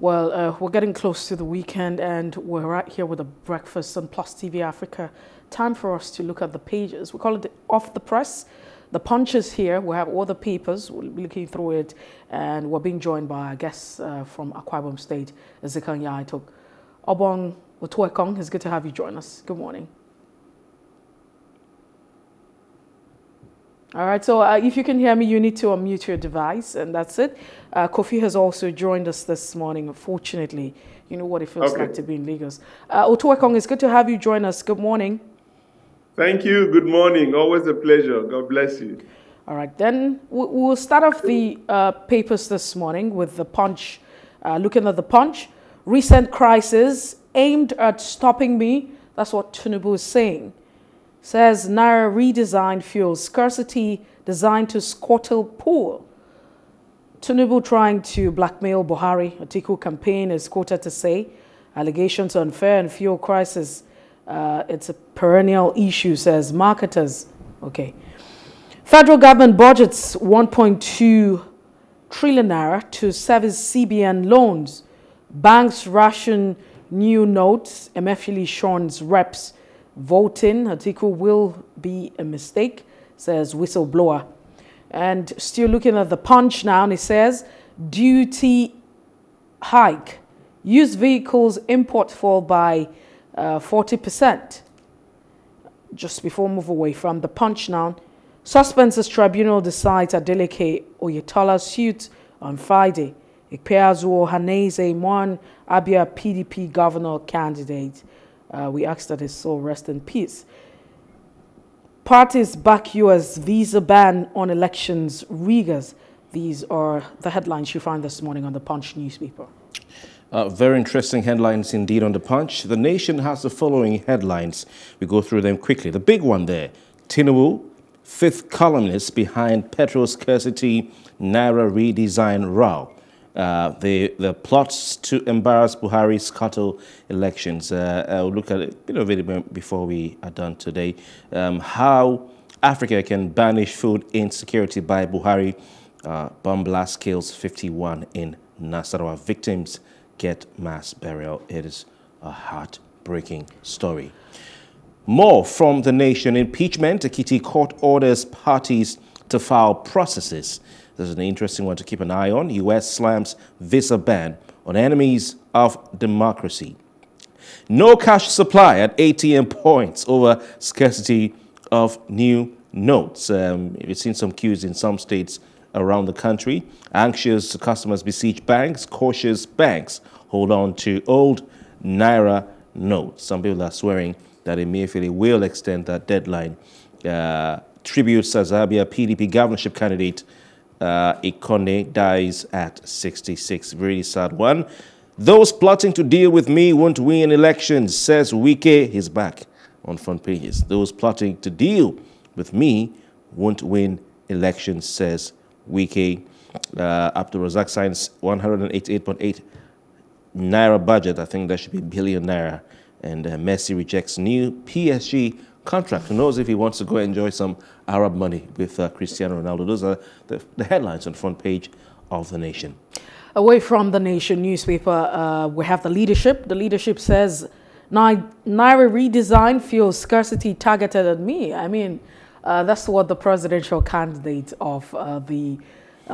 Well, uh, we're getting close to the weekend and we're right here with a breakfast on Plus TV Africa. Time for us to look at the pages. We call it Off the Press. The punches here, we have all the papers, we'll be looking through it, and we're being joined by our guests uh, from Akwa Ibom State, Ezekiel Nya-Etok. Obong Otuekong, it's good to have you join us. Good morning. All right, so uh, if you can hear me, you need to unmute your device, and that's it. Uh, Kofi has also joined us this morning, unfortunately. You know what it feels okay. like to be in Lagos. Uh, Otuekong, it's good to have you join us. Good morning. Thank you. Good morning. Always a pleasure. God bless you. All right, then we'll start off the uh, papers this morning with the punch. Uh, looking at the punch, recent crisis aimed at stopping me. That's what Tinubu is saying says Naira redesigned fuel scarcity designed to squattle pool. Tinubu trying to blackmail Buhari. A Atiku campaign is quoted to say allegations unfair and fuel crisis. Uh, it's a perennial issue, says marketers. Okay. Federal government budgets 1.2 trillion naira to service CBN loans. Banks ration new notes. Emefiele Sean's reps voting, Atiku will be a mistake, says whistleblower. And still looking at the punch now, and it says, duty hike. Used vehicles import fall by 40%. Uh, Just before move away from the punch now, Suspenses Tribunal decides Adeleke Oyetola's suit on Friday. Ikpeazu Ohanaeze one Abia PDP governor candidate uh, we ask that his soul rest in peace. Parties back U.S. visa ban on elections rigors. These are the headlines you find this morning on the Punch newspaper. Uh, very interesting headlines indeed on the Punch. The Nation has the following headlines. We go through them quickly. The big one there, Tinubu, fifth columnist behind petrol scarcity, Naira redesign row. Uh, the, the plots to embarrass Buhari scuttle elections. Uh, I'll look at a bit of it before we are done today. Um, how Africa can banish food insecurity by Buhari. Uh, bomb blast kills 51 in Nasarawa. Victims get mass burial. It is a heartbreaking story. More from the nation. Impeachment. Ekiti court orders parties to file processes this is an interesting one to keep an eye on. U.S. slams visa ban on enemies of democracy. No cash supply at ATM points over scarcity of new notes. Um, we've seen some queues in some states around the country. Anxious customers beseech banks, cautious banks hold on to old Naira notes. Some people are swearing that Emefiele will extend that deadline. Uh, tributes Azabia PDP governorship candidate uh, Ikonne dies at 66. Very sad one. Those plotting to deal with me won't win elections, says Wike. He's back on front pages. Those plotting to deal with me won't win elections, says Wike. Uh, Abdul Razak signs 188.8 naira budget. I think that should be billion naira. And uh, Messi rejects new PSG contract. Who knows if he wants to go enjoy some Arab money with uh, Cristiano Ronaldo? Those are the, the, headlines on the front page of The Nation. Away from The Nation newspaper, uh, we have the leadership. The leadership says, Naira redesign feels scarcity targeted at me. I mean, uh, that's what the presidential candidate of uh, the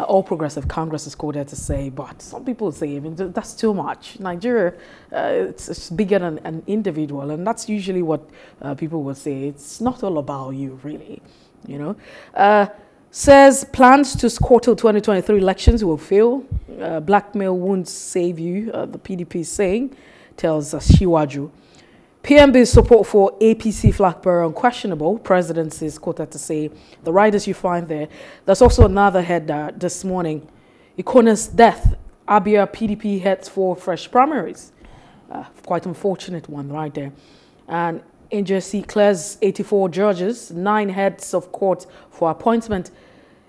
all progressive Congress is quoted to say, but some people say, I mean, that's too much. Nigeria, uh, it's, it's, bigger than an individual, and that's usually what uh, people would say. It's not all about you, really, you know. Uh, says plans to squatter 2023 elections will fail. Uh, blackmail won't save you, uh, the PDP is saying, tells uh, Shiwaju. PMB's support for APC flag bearer unquestionable. Presidency is quoted to say the riders you find there. There's also another head uh, this morning. Ikonne's death. Abia PDP heads for fresh primaries. Uh, quite unfortunate one right there. And NJC clears 84 judges, nine heads of court for appointment.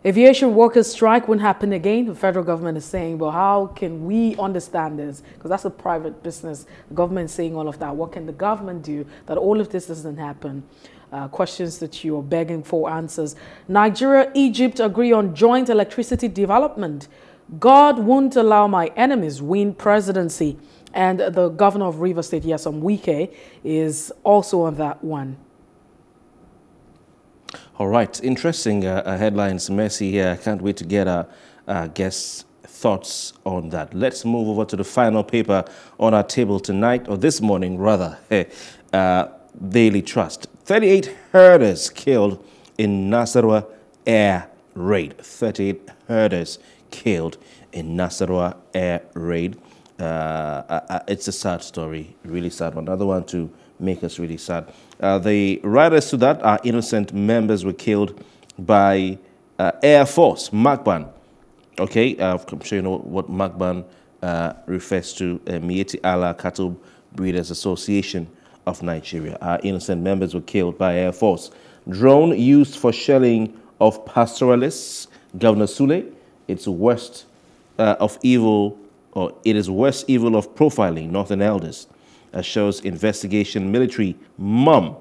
Aviation workers strike won't happen again. The federal government is saying, but how can we understand this? Because that's a private business. The government saying all of that. What can the government do that all of this doesn't happen? Uh, questions that you are begging for answers. Nigeria, Egypt agree on joint electricity development. God won't allow my enemies win presidency. And the governor of River State, Nyesom Wike, is also on that one. All right, interesting uh, uh, headlines, Mercy here. I can't wait to get our uh, guests' thoughts on that. Let's move over to the final paper on our table tonight, or this morning rather, uh, Daily Trust. 38 herders killed in Nasarawa air raid. 38 herders killed in Nasarawa air raid. Uh, uh, uh, it's a sad story, really sad one. Another one to make us really sad. Uh, the riders to that are innocent members were killed by uh, Air Force, MACBAN. Okay, uh, I'm sure you know what MACBAN refers to, uh, Miyetti Allah Cattle Breeders Association of Nigeria. Our innocent members were killed by Air Force. Drone used for shelling of pastoralists, Governor Sule. It's worst of evil or it is worst evil of profiling northern elders, shows investigation military mum.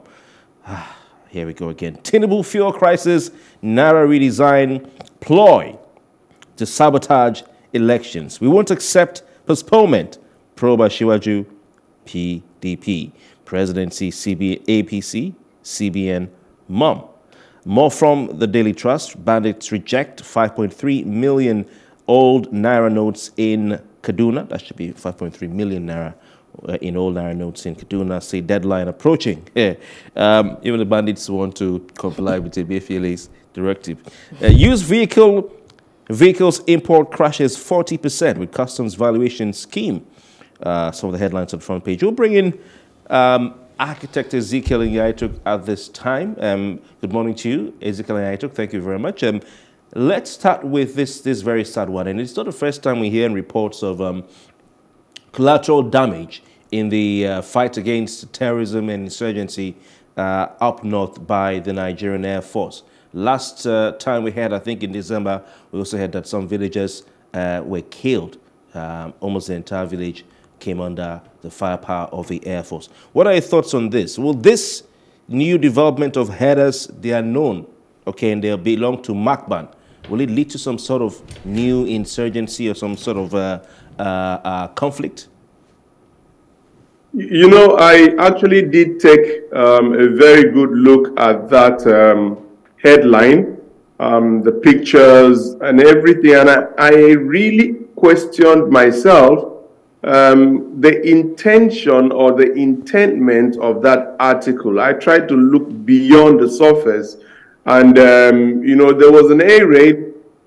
Ah, here we go again. Tinubu fuel crisis, Naira redesign, ploy to sabotage elections. We won't accept postponement. Probe Asiwaju, PDP. Presidency, CB, APC, CBN, mum. More from the Daily Trust. Bandits reject 5.3 million old Naira notes in Kaduna, that should be 5.3 million naira in all naira notes in Kaduna, say deadline approaching. Yeah. Um, even the bandits want to comply with the BFLA's directive. Uh, used vehicle vehicles import crashes 40% with customs valuation scheme. Uh, some of the headlines on the front page. We'll bring in um, architect Ezekiel Nya-Etok at this time. Um, good morning to you, Ezekiel Nya-Etok. Thank you very much. Um, Let's start with this, this very sad one. And it's not the first time we hear in reports of um, collateral damage in the uh, fight against terrorism and insurgency uh, up north by the Nigerian Air Force. Last uh, time we had, I think in December, we also had that some villagers uh, were killed. Um, almost the entire village came under the firepower of the Air Force. What are your thoughts on this? Will this new development of headers, they are known, okay, and they belong to MACBAN. Will it lead to some sort of new insurgency or some sort of uh, uh, conflict? You know, I actually did take um, a very good look at that um, headline, um, the pictures and everything, and I, I really questioned myself um, the intention or the intentment of that article. I tried to look beyond the surface and, um, you know, there was an air raid,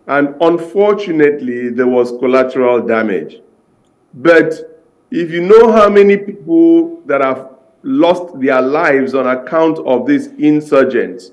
and unfortunately, there was collateral damage. But if you know how many people that have lost their lives on account of these insurgents,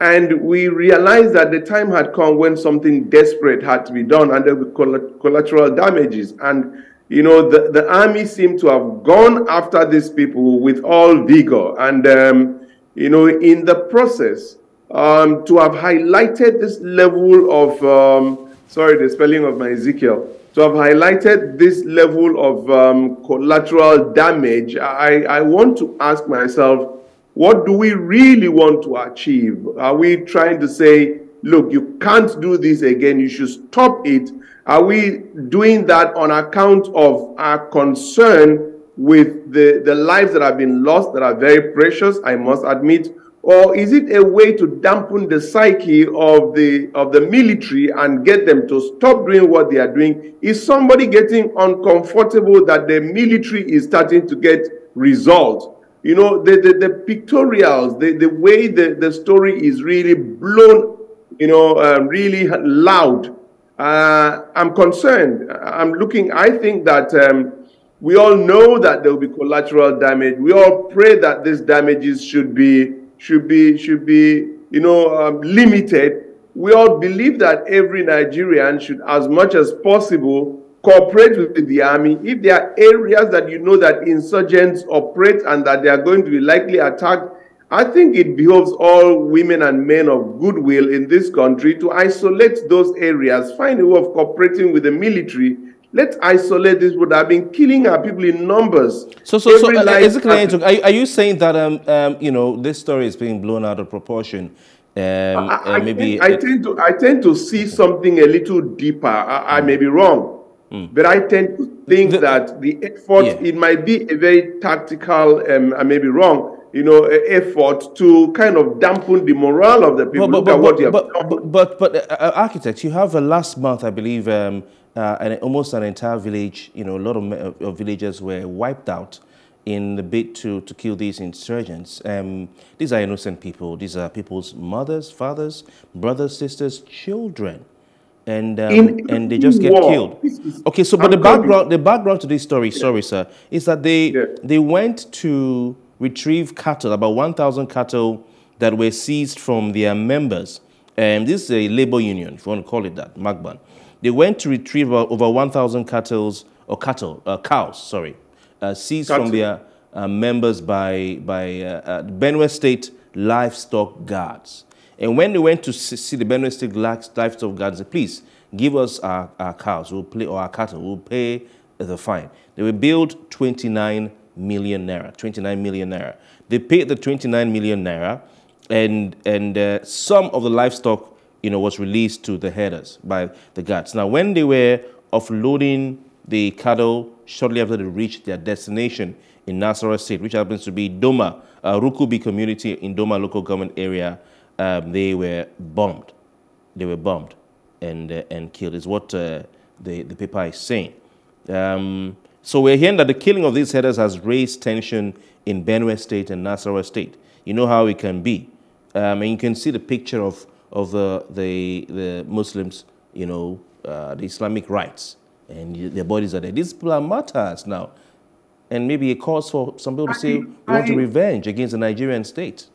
and we realized that the time had come when something desperate had to be done, were collateral damages. And you know, the, the army seemed to have gone after these people with all vigor. And, um, you know, in the process, um, to have highlighted this level of, um, sorry, the spelling of my Ezekiel, to have highlighted this level of um, collateral damage, I, I want to ask myself, what do we really want to achieve? Are we trying to say, look, you can't do this again, you should stop it? Are we doing that on account of our concern with the, the lives that have been lost that are very precious, I must admit, or is it a way to dampen the psyche of the of the military and get them to stop doing what they are doing? Is somebody getting uncomfortable that the military is starting to get results? You know the the, the pictorials the, the way the, the story is really blown you know uh, really loud. Uh, i'm concerned. I'm looking i think that um, we all know that there will be collateral damage. We all pray that these damages should be should be should be you know um, limited. We all believe that every Nigerian should, as much as possible, cooperate with the army. If there are areas that you know that insurgents operate and that they are going to be likely attacked, I think it behoves all women and men of goodwill in this country to isolate those areas, find a way of cooperating with the military Let's isolate this would have been killing our people in numbers. So, so, so uh, are, are, you saying that um, um, you know this story is being blown out of proportion, Um, I, uh, maybe tend, I tend to I tend to see something a little deeper. I, I may be wrong, but I tend to think The- that the effort Yeah. it might be a very tactical. Um, I may be wrong. You know, effort to kind of dampen the morale of the people. But, Look but, but, but, but, but, but, uh, uh, architects, you have uh, last month, I believe, um, uh, an, almost an entire village, you know, a lot of, of villagers were wiped out in the bid to, to kill these insurgents. Um, these are innocent people. These are people's mothers, fathers, brothers, sisters, children. And, um, In and they just get war, killed. is- Okay, so but I'm the coming. background, the background to this story, sorry, sir, is that they Yeah. they went to retrieve cattle, about 1,000 cattle that were seized from their members. And this is a labor union, if you want to call it that, MACBAN. They went to retrieve over 1,000 cattle, or cattle, uh, cows, sorry, uh, seized from their uh, members by, by uh, uh, Benue State Livestock Guards. And when they went to see see the Benue State Livestock Guards, they said, please give us our, our cows, we'll pay, or our cattle, we'll pay the fine. They were billed 29 million naira, 29 million naira. They paid the 29 million naira, and, and uh, some of the livestock you know, was released to the headers by the guards. Now, when they were offloading the cattle shortly after they reached their destination in Nasarawa State, which happens to be Doma, uh, Rukubi community in Doma local government area, um, they were bombed. They were bombed and, uh, and killed, is what uh, the, the paper is saying. Um, so we're hearing that the killing of these headers has raised tension in Benue State and Nasarawa State. You know how it can be. Um, and you can see the picture of, of the, the, the Muslims, you know, uh, the Islamic rights, and their bodies are there. These people are martyrs now. And maybe a cause for some people to say, we want to revenge against the Nigerian state.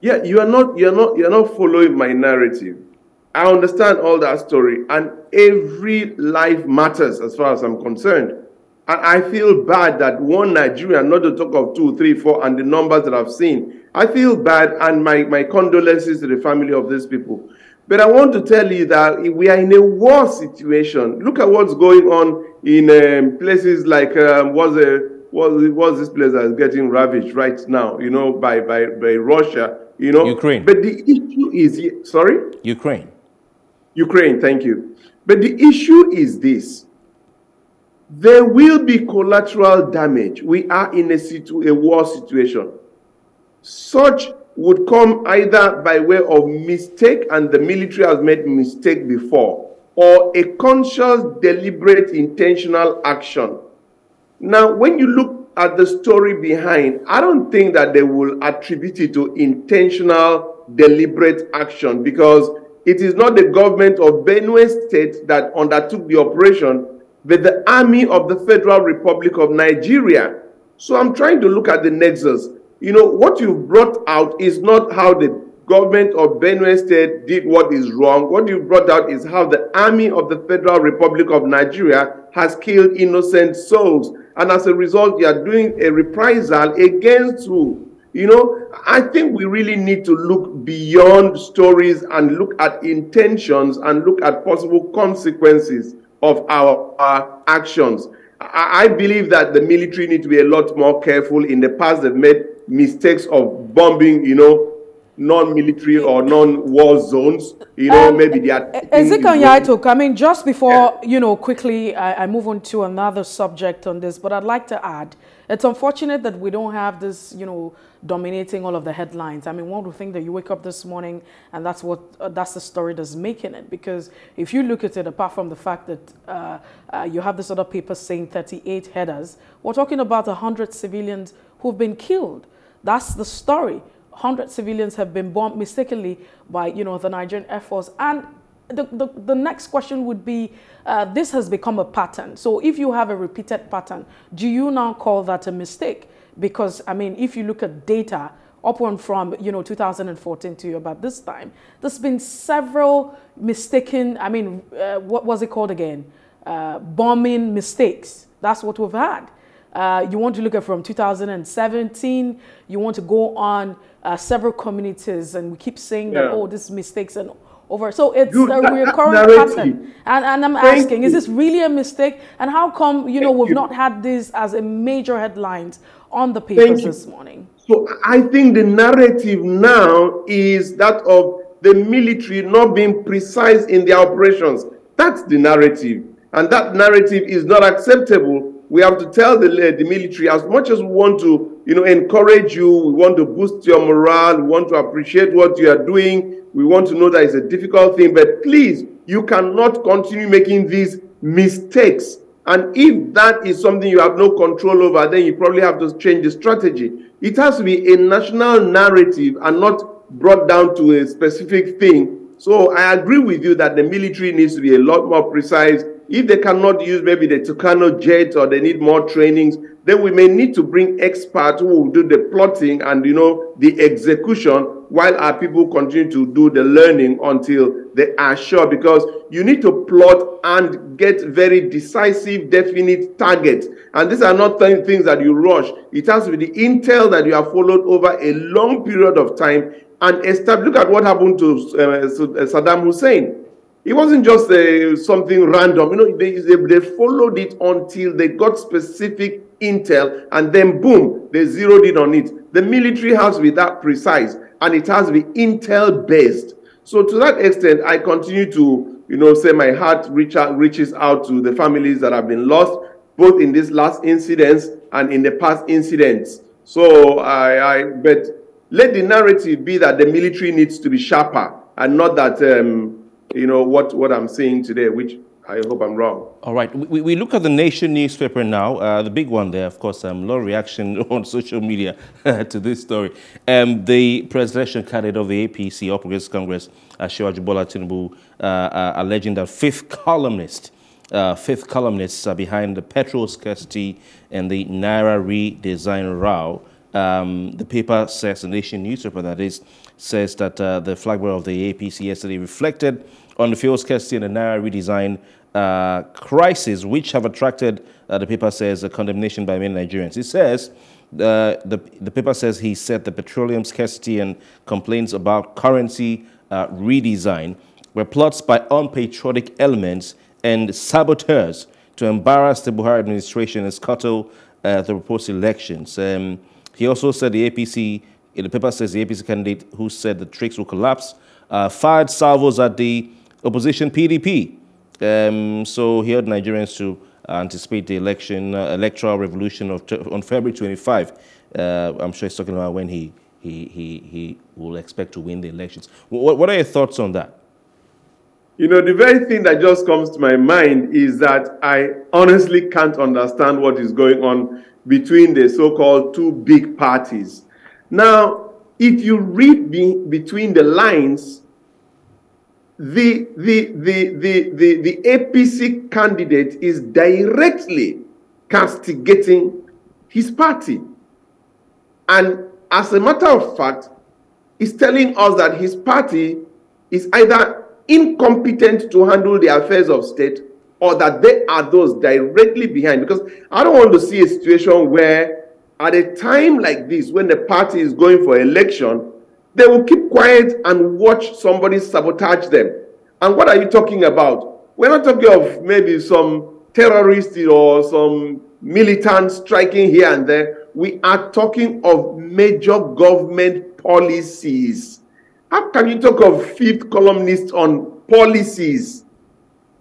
Yeah, you are not you're not you're not following my narrative. I understand all that story, and every life matters as far as I'm concerned. And I feel bad that one Nigerian, not to talk of two, three, four, and the numbers that I've seen. I feel bad, and my, my condolences to the family of these people. But I want to tell you that we are in a war situation. Look at what's going on in um, places like um, what's a what's, what's this place that's getting ravaged right now? You know, by by by Russia. You know, Ukraine. But the issue is sorry. Ukraine. Ukraine, thank you. But the issue is this there will be collateral damage. We are in a, situ- a war situation. Such would come either by way of mistake, and the military has made mistake before, or a conscious, deliberate, intentional action. Now, when you look at the story behind, I don't think that they will attribute it to intentional, deliberate action because it is not the government of Benue State that undertook the operation, but the army of the Federal Republic of Nigeria. So I'm trying to look at the nexus. You know, what you've brought out is not how the government of Benue State did what is wrong. What you brought out is how the army of the Federal Republic of Nigeria has killed innocent souls. And as a result, you are doing a reprisal against who? You know, I think we really need to look beyond stories and look at intentions and look at possible consequences of our, our actions. I, I believe that the military need to be a lot more careful. In the past, they've made mistakes of bombing, you know, non-military or non-war zones. You know, Um, maybe they are. Ezekiel Nya-Etok, I mean, just before, you know, quickly I, I move on to another subject on this, but I'd like to add, it's unfortunate that we don't have this, you know, dominating all of the headlines. I mean, one would think that you wake up this morning and that's what, uh, that's the story that's making it. Because if you look at it, apart from the fact that uh, uh, you have this other paper saying 38 headers, we're talking about 100 civilians who've been killed. That's the story. 100 civilians have been bombed mistakenly by, you know, the Nigerian Air Force. And the, the, the next question would be, uh, this has become a pattern. So if you have a repeated pattern, do you now call that a mistake? Because, I mean, if you look at data, upon from, you know, 2014 to about this time, there's been several mistaken, I mean, uh, what was it called again? Uh, bombing mistakes. That's what we've had. Uh, you want to look at from 2017, you want to go on uh, several communities, and we keep saying that, oh, this mistakes and over. So it's Good, a that- that recurrent narrative. pattern. And, and I'm Thank asking, is this really a mistake? And how come, you know, Thank we've you. not had this as a major headlines on the papers this morning? So I think the narrative now is that of the military not being precise in their operations. That's the narrative. And that narrative is not acceptable. We have to tell the, the military as much as we want to, you know, encourage you, we want to boost your morale, we want to appreciate what you are doing, we want to know that it's a difficult thing, but please, you cannot continue making these mistakes. And if that is something you have no control over, then you probably have to change the strategy. It has to be a national narrative and not brought down to a specific thing. So I agree with you that the military needs to be a lot more precise. If they cannot use maybe the Tucano jet or they need more trainings, then we may need to bring experts who will do the plotting and you know the execution while our people continue to do the learning until they are sure because you need to plot and get very decisive definite targets. And these are not things that you rush. It has to be the intel that you have followed over a long period of time and establish look at what happened to uh, saddam hussein. It wasn't just uh, something random. You know they, they, they followed it until they got specific intel and then boom they zeroed in on it. The military has to be that precise and it has to be intel based. So to that extent, I continue to, you know, say my heart reach out, reaches out to the families that have been lost, both in this last incidents and in the past incidents. So I, I but let the narrative be that the military needs to be sharper and not that, um, you know, what, what I'm saying today, which I hope I'm wrong. All right. We, we look at the Nation newspaper now. Uh, the big one there, of course, um, a lot of reaction on social media to this story. Um, the presidential candidate of the APC, All Congress, Asiwaju Bola Tinubu, uh, uh, alleging that fifth columnist, uh, fifth columnists are behind the petrol scarcity and the Naira redesign row. Um, the paper says, the Nation newspaper that is, says that uh, the flag bearer of the APC yesterday reflected on the fuel scarcity and the Naira redesign uh, crisis, which have attracted, uh, the paper says, a condemnation by many Nigerians. It says, uh, the, the paper says he said the petroleum scarcity and complaints about currency uh, redesign were plots by unpatriotic elements and saboteurs to embarrass the Buhari administration and scuttle uh, the proposed elections. Um, he also said the APC, the paper says the APC candidate who said the tricks will collapse, uh, fired salvos at the opposition PDP. Um, so he urged Nigerians to anticipate the election, uh, electoral revolution of on February 25. Uh, I'm sure he's talking about when he, he, he, he will expect to win the elections. What, what are your thoughts on that? You know, the very thing that just comes to my mind is that I honestly can't understand what is going on between the so-called two big parties. Now, if you read be, between the lines, the, the, the, the, the, the APC candidate is directly castigating his party. And as a matter of fact, is telling us that his party is either incompetent to handle the affairs of state or that they are those directly behind. Because I don't want to see a situation where at a time like this, when the party is going for election, they will keep quiet and watch somebody sabotage them. And what are you talking about? We're not talking of maybe some terrorists or some militants striking here and there. We are talking of major government policies. How can you talk of fifth columnists on policies?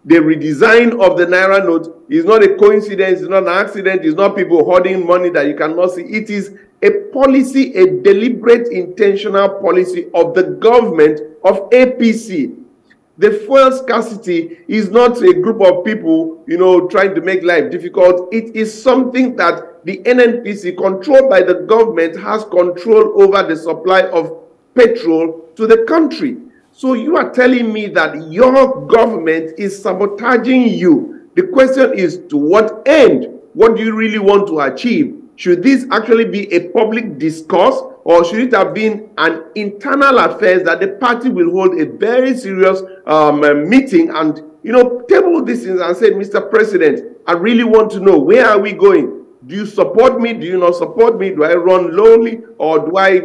The redesign of the Naira note is not a coincidence, it's not an accident, it's not people hoarding money that you cannot see. It is a policy, a deliberate, intentional policy of the government of APC. The fuel scarcity is not a group of people, you know, trying to make life difficult. It is something that the NNPC, controlled by the government, has control over the supply of petrol to the country. So you are telling me that your government is sabotaging you. The question is to what end? What do you really want to achieve? Should this actually be a public discourse or should it have been an internal affairs that the party will hold a very serious um, uh, meeting and you know table these things and say, Mr. President, I really want to know where are we going? Do you support me? Do you not support me? Do I run lonely or do I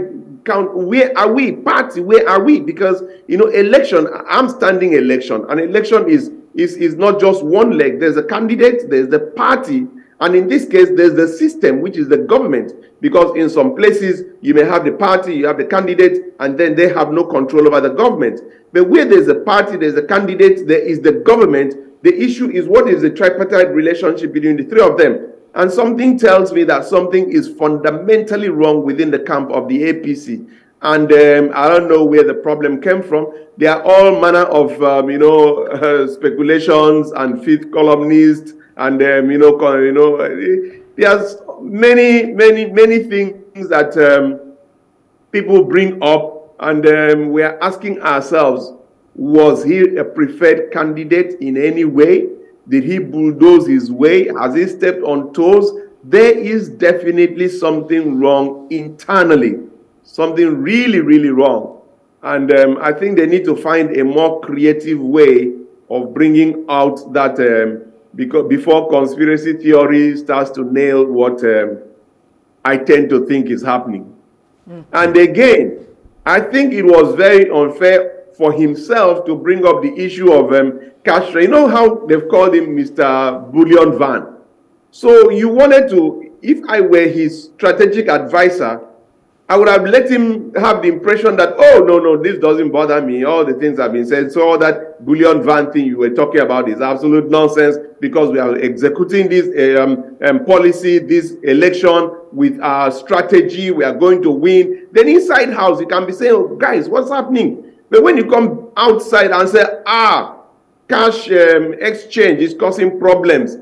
count? Where are we? Party, where are we? Because you know, election, I'm standing election. An election is is is not just one leg. There's a candidate, there's the party, And in this case, there's the system, which is the government, because in some places you may have the party, you have the candidate, and then they have no control over the government. But where there's a party, there's a candidate, there is the government. The issue is what is the tripartite relationship between the three of them? And something tells me that something is fundamentally wrong within the camp of the APC. And um, I don't know where the problem came from. There are all manner of, um, you know, uh, speculations and fifth columnists and um, you know, you know, there's many, many, many things that um, people bring up, and um, we are asking ourselves: Was he a preferred candidate in any way? Did he bulldoze his way? Has he stepped on toes? There is definitely something wrong internally, something really, really wrong. And um, I think they need to find a more creative way of bringing out that um, because before conspiracy theory starts to nail what um, I tend to think is happening. Mm. And again, I think it was very unfair for himself to bring up the issue of um, Castro. You know how they've called him Mr. Bullion Van. So you wanted to, if I were his strategic advisor, I would have let him have the impression that, oh, no, no, this doesn't bother me. All the things have been said. So all that bullion van thing you were talking about is absolute nonsense because we are executing this um, um, policy, this election with our strategy. We are going to win. Then inside house, you can be saying, oh, guys, what's happening? But when you come outside and say, ah, cash um, exchange is causing problems,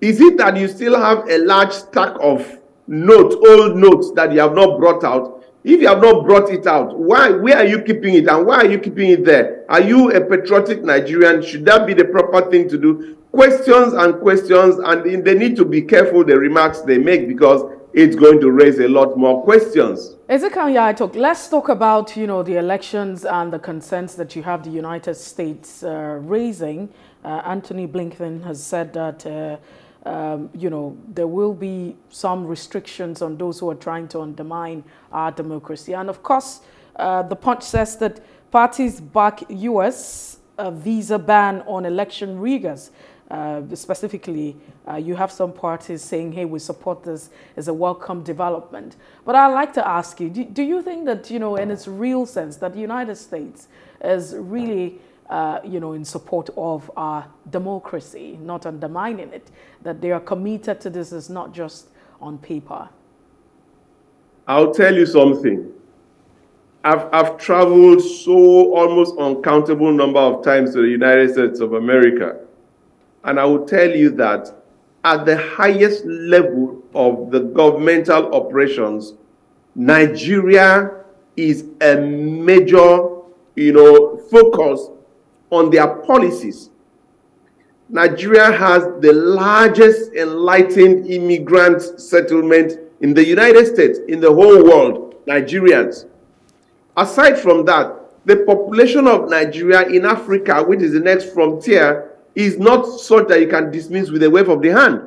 is it that you still have a large stack of note, old notes that you have not brought out. If you have not brought it out, why, where are you keeping it and why are you keeping it there? Are you a patriotic Nigerian? Should that be the proper thing to do? Questions and questions, and they need to be careful the remarks they make because it's going to raise a lot more questions. Ezekiel I talk. let's talk about, you know, the elections and the concerns that you have the United States uh, raising. Uh, Antony Blinken has said that uh, um, you know, there will be some restrictions on those who are trying to undermine our democracy. And of course, uh, the punch says that parties back U.S. visa ban on election riggers. Uh, specifically, uh, you have some parties saying, hey, we support this as a welcome development. But I'd like to ask you, do, do you think that, you know, in its real sense, that the United States is really uh, you know, in support of our democracy, not undermining it, that they are committed to this is not just on paper. I'll tell you something. I've, I've traveled so almost uncountable number of times to the United States of America. And I will tell you that at the highest level of the governmental operations, Nigeria is a major, you know, focus on their policies. Nigeria has the largest enlightened immigrant settlement in the United States, in the whole world, Nigerians. Aside from that, the population of Nigeria in Africa, which is the next frontier, is not such that you can dismiss with a wave of the hand.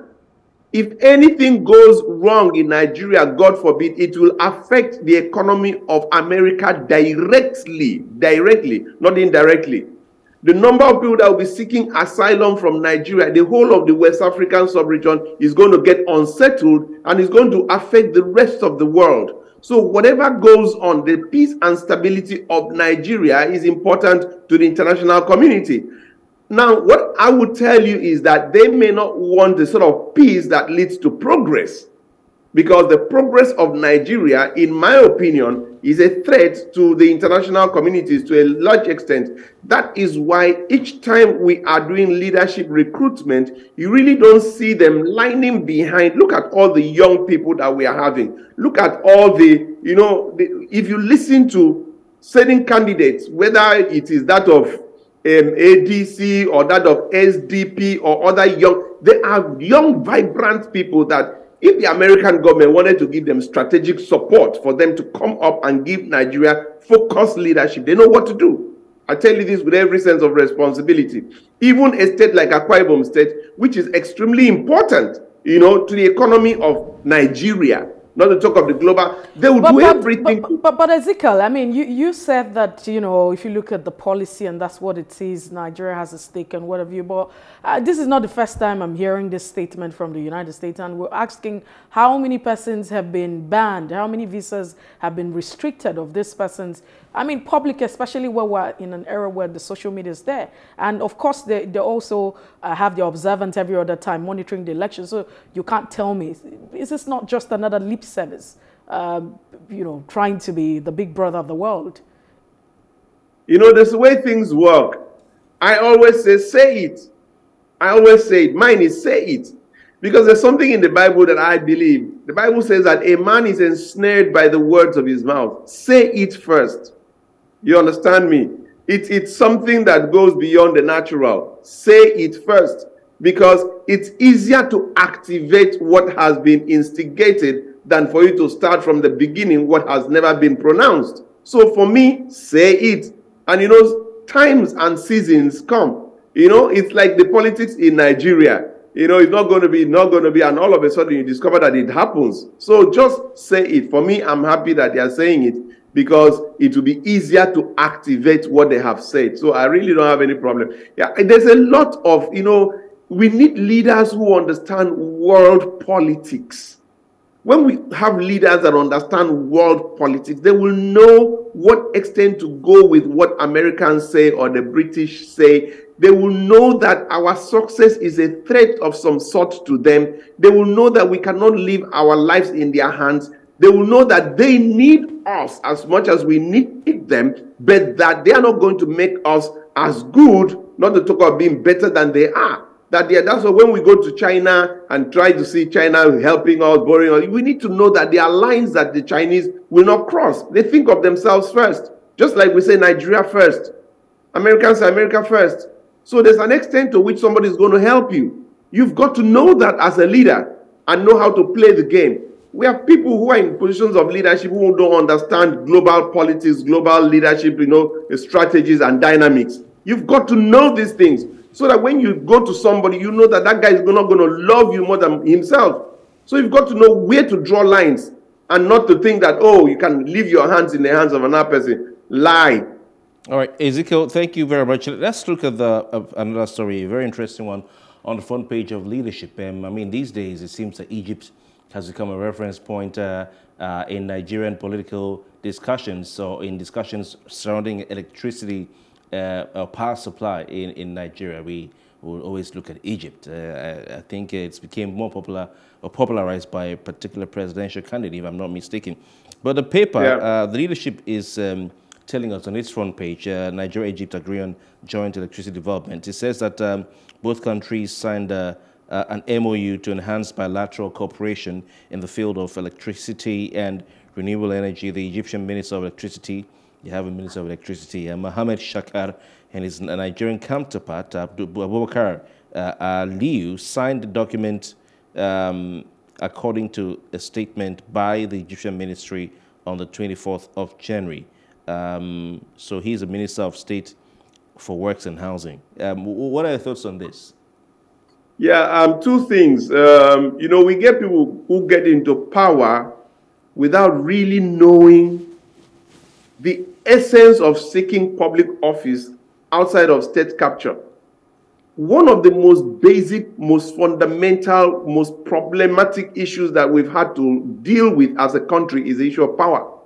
If anything goes wrong in Nigeria, God forbid, it will affect the economy of America directly, directly, not indirectly the number of people that will be seeking asylum from Nigeria, the whole of the West African sub-region is going to get unsettled and is going to affect the rest of the world. So whatever goes on, the peace and stability of Nigeria is important to the international community. Now, what I would tell you is that they may not want the sort of peace that leads to progress because the progress of Nigeria, in my opinion, is a threat to the international communities to a large extent. That is why each time we are doing leadership recruitment, you really don't see them lining behind. Look at all the young people that we are having. Look at all the, you know, the, if you listen to certain candidates, whether it is that of um, ADC or that of SDP or other young, they are young, vibrant people that if the American government wanted to give them strategic support for them to come up and give Nigeria focused leadership, they know what to do. I tell you this with every sense of responsibility. Even a state like Akwa Ibom State, which is extremely important, you know, to the economy of Nigeria, not to talk of the global. They will but, do but, everything. But, but, but, Ezekiel, I mean, you, you said that, you know, if you look at the policy and that's what it is, Nigeria has a stake and what have you. But uh, this is not the first time I'm hearing this statement from the United States. And we're asking how many persons have been banned, how many visas have been restricted of these persons. I mean, public, especially where we're in an era where the social media is there. And of course, they, they also uh, have the observant every other time monitoring the election. So you can't tell me, is this not just another lip service? Um, you know, trying to be the big brother of the world. You know, there's the way things work. I always say, say it. I always say it. Mine is say it. Because there's something in the Bible that I believe. The Bible says that a man is ensnared by the words of his mouth. Say it first. You understand me? It, it's something that goes beyond the natural. Say it first. Because it's easier to activate what has been instigated than for you to start from the beginning what has never been pronounced. So for me, say it. And you know, times and seasons come. You know, it's like the politics in Nigeria. You know, it's not going to be, not going to be, and all of a sudden you discover that it happens. So just say it. For me, I'm happy that they are saying it because it will be easier to activate what they have said. So I really don't have any problem. Yeah, there's a lot of, you know, we need leaders who understand world politics when we have leaders that understand world politics, they will know what extent to go with what Americans say or the British say. They will know that our success is a threat of some sort to them. They will know that we cannot leave our lives in their hands. They will know that they need us as much as we need them, but that they are not going to make us as good, not to talk about being better than they are that they, that's why when we go to China and try to see China helping us, borrowing us, we need to know that there are lines that the Chinese will not cross. They think of themselves first, just like we say Nigeria first, Americans America first. So there's an extent to which somebody is going to help you. You've got to know that as a leader and know how to play the game. We have people who are in positions of leadership who don't understand global politics, global leadership, you know, strategies and dynamics. You've got to know these things so that when you go to somebody, you know that that guy is not going to love you more than himself. So you've got to know where to draw lines and not to think that, oh, you can leave your hands in the hands of another person. Lie. All right, Ezekiel, thank you very much. Let's look at the uh, another story, a very interesting one on the front page of leadership. Um, I mean, these days it seems that Egypt has become a reference point uh, uh, in Nigerian political discussions. So, in discussions surrounding electricity uh, power supply in, in Nigeria, we will always look at Egypt. Uh, I, I, think it's became more popular or popularized by a particular presidential candidate, if I'm not mistaken. But the paper, yeah. uh, the leadership is um, telling us on its front page, uh, Nigeria Egypt agree on joint electricity development. It says that um, both countries signed uh, uh, an MOU to enhance bilateral cooperation in the field of electricity and renewable energy. The Egyptian Minister of Electricity you have a Minister of Electricity, uh, Mohamed Shaker, and his Nigerian counterpart, uh, Abubakar uh, signed the document um, according to a statement by the Egyptian ministry on the 24th of January. Um, so he's a Minister of State for Works and Housing. Um, what are your thoughts on this? Yeah, um, two things. Um, you know, we get people who get into power without really knowing the essence of seeking public office outside of state capture. One of the most basic, most fundamental, most problematic issues that we've had to deal with as a country is the issue of power.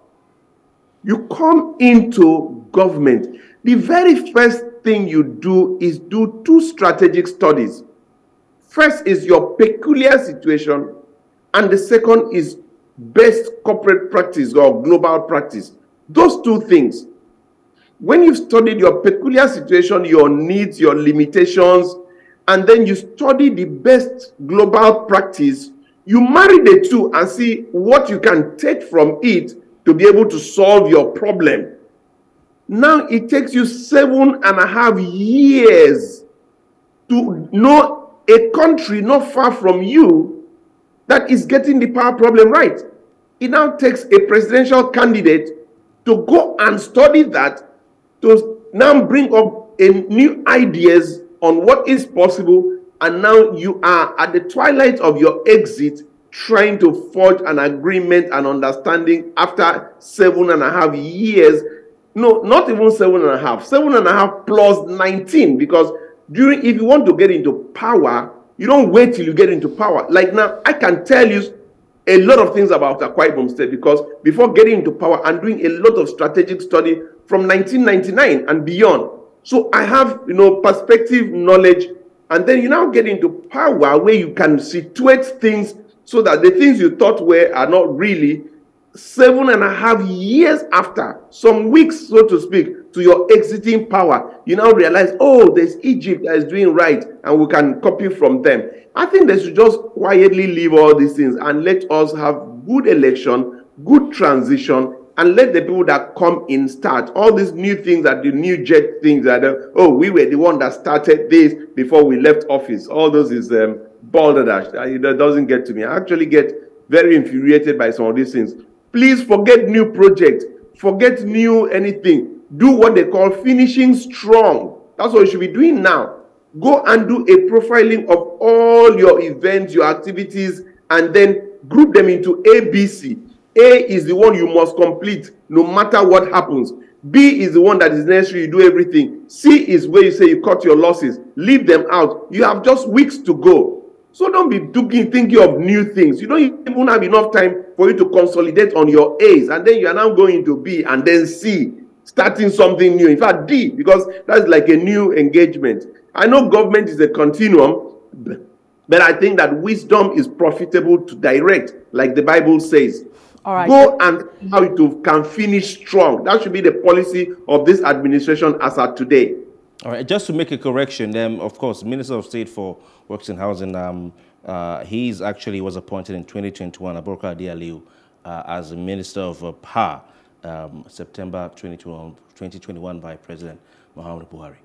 You come into government, the very first thing you do is do two strategic studies. First is your peculiar situation, and the second is best corporate practice or global practice. Those two things when you've studied your peculiar situation, your needs, your limitations, and then you study the best global practice, you marry the two and see what you can take from it to be able to solve your problem. Now it takes you seven and a half years to know a country not far from you that is getting the power problem right. It now takes a presidential candidate to go and study that to now bring up a new ideas on what is possible and now you are at the twilight of your exit trying to forge an agreement and understanding after seven and a half years. No, not even seven and a half, seven and a half plus 19. Because during, if you want to get into power, you don't wait till you get into power. Like now, I can tell you a lot of things about Akwa Ibom State because before getting into power, I'm doing a lot of strategic study from 1999 and beyond. So I have, you know, perspective, knowledge, and then you now get into power where you can situate things so that the things you thought were are not really seven and a half years after, some weeks, so to speak, to your exiting power, you now realize, oh, there's Egypt that is doing right, and we can copy from them. I think they should just quietly leave all these things and let us have good election, good transition, and let the people that come in start. All these new things that the new jet things that, uh, oh, we were the one that started this before we left office. All those is um, balderdash. that doesn't get to me. I actually get very infuriated by some of these things. Please forget new project. Forget new anything. Do what they call finishing strong. That's what you should be doing now. Go and do a profiling of all your events, your activities, and then group them into A, B, C. A is the one you must complete no matter what happens. B is the one that is necessary, you do everything. C is where you say you cut your losses, leave them out. You have just weeks to go. So don't be thinking, thinking of new things. You don't even have enough time for you to consolidate on your A's, and then you are now going to B and then C, starting something new. In fact, D, because that's like a new engagement. I know government is a continuum, but I think that wisdom is profitable to direct, like the Bible says. All right. Go and how to can finish strong. That should be the policy of this administration as of today. All right. Just to make a correction, then of course, Minister of State for Works and Housing, um, uh, he's actually was appointed in 2021, Abubakar D. Aliyu, uh, as Minister of uh, Power, um, September 2021, 2021 by President Muhammad Buhari.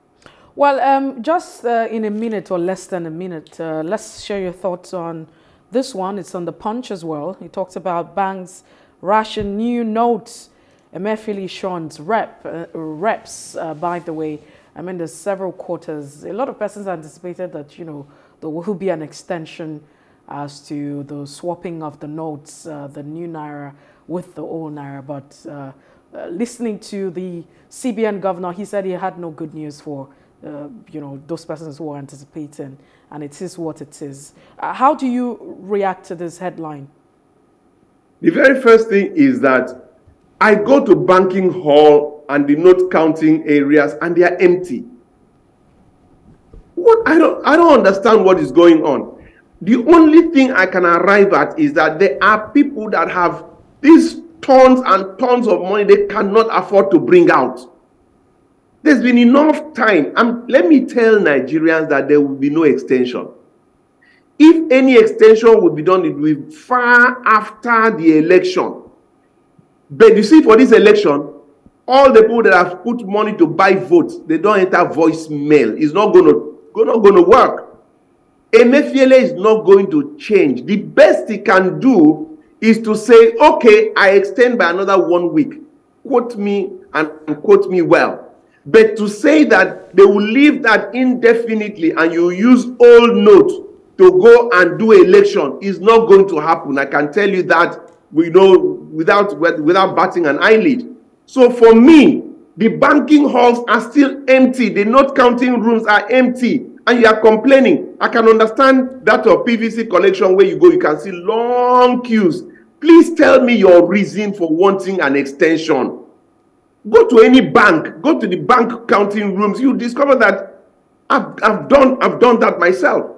Well, um, just uh, in a minute or less than a minute, uh, let's share your thoughts on this one, it's on the punch as well. He talks about banks ration new notes. Emefiele Sean's rep, uh, reps, uh, by the way. I mean, there's several quarters. A lot of persons anticipated that, you know, there will be an extension as to the swapping of the notes, uh, the new Naira with the old Naira. But uh, uh, listening to the CBN governor, he said he had no good news for uh, you know, those persons who are anticipating, and it is what it is. Uh, how do you react to this headline? The very first thing is that I go to banking hall and the note counting areas, and they are empty. What I don't, I don't understand what is going on. The only thing I can arrive at is that there are people that have these tons and tons of money they cannot afford to bring out. There's been enough time. And let me tell Nigerians that there will be no extension. If any extension would be done, it will be far after the election. But you see, for this election, all the people that have put money to buy votes, they don't enter voicemail. It's not going to not going to work. Emefiele is not going to change. The best he can do is to say, okay, I extend by another one week. Quote me and quote me well. But to say that they will leave that indefinitely and you use old notes to go and do election is not going to happen. I can tell you that we know without without batting an eyelid. So for me, the banking halls are still empty. The note counting rooms are empty. And you are complaining. I can understand that of PVC collection where you go, you can see long queues. Please tell me your reason for wanting an extension. Go to any bank, go to the bank counting rooms, you discover that I've, I've, done, I've done that myself.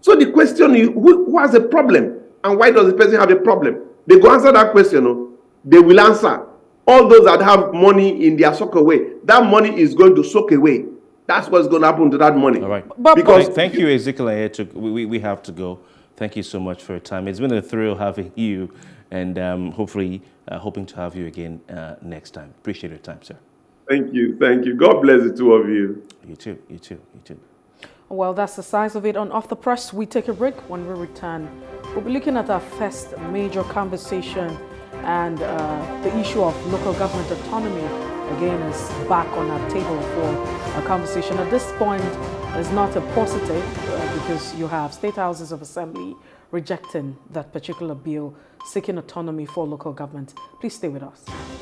So the question is, who, who has a problem? And why does the person have a problem? They go answer that question. No? They will answer. All those that have money in their sock away, that money is going to soak away. That's what's going to happen to that money. All right. But, because thank you, Ezekiel. We, we have to go. Thank you so much for your time. It's been a thrill having you and um, hopefully uh, hoping to have you again uh, next time. Appreciate your time, sir. Thank you. Thank you. God bless the two of you. You too. You too. You too. Well, that's the size of it on Off the Press. We take a break. When we return, we'll be looking at our first major conversation and uh, the issue of local government autonomy again is back on our table for a conversation. At this point, is not a positive uh, because you have state houses of assembly rejecting that particular bill seeking autonomy for local government. Please stay with us.